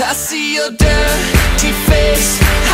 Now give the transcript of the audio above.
I see your dirty face.